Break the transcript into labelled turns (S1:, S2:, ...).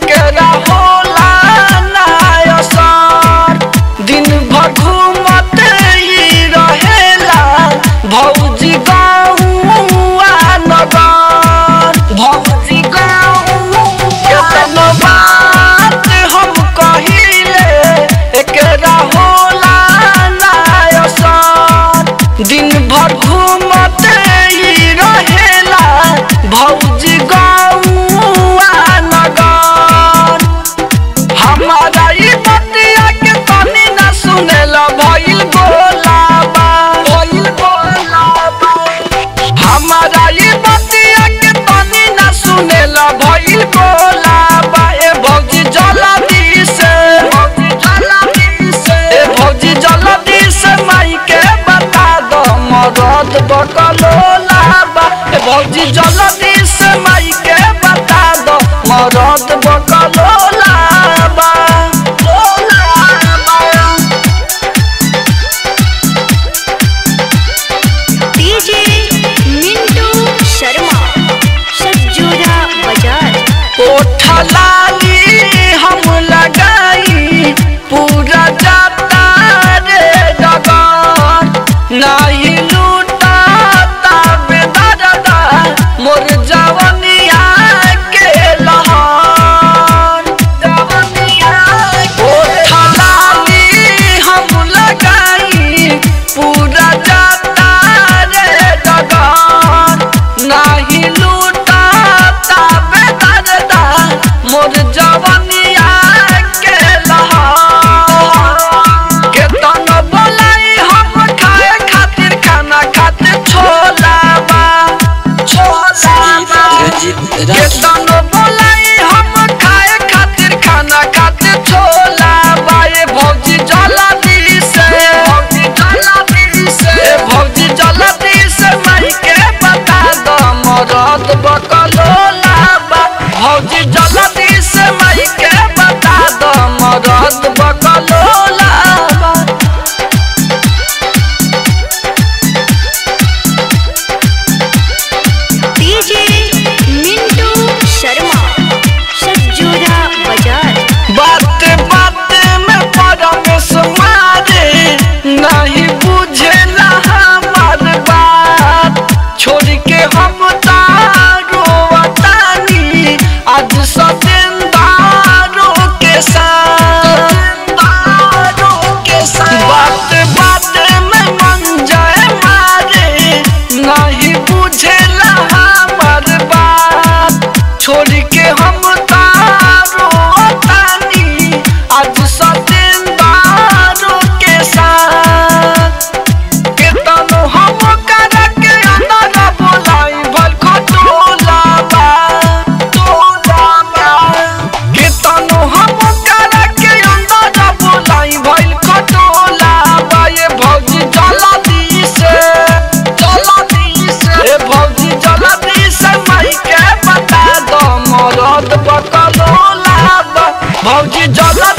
S1: que माई के बता दो मरद Mau 泽